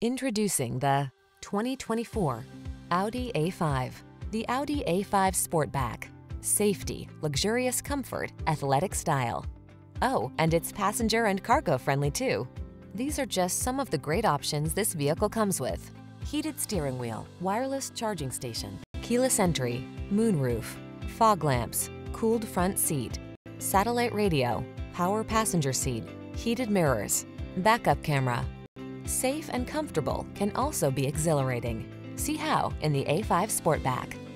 Introducing the 2024 Audi A5. The Audi A5 Sportback. Safety, luxurious comfort, athletic style. Oh, and it's passenger and cargo friendly too. These are just some of the great options this vehicle comes with. Heated steering wheel, wireless charging station, keyless entry, moonroof, fog lamps, cooled front seat, satellite radio, power passenger seat, heated mirrors, backup camera. Safe and comfortable can also be exhilarating. See how in the A5 Sportback.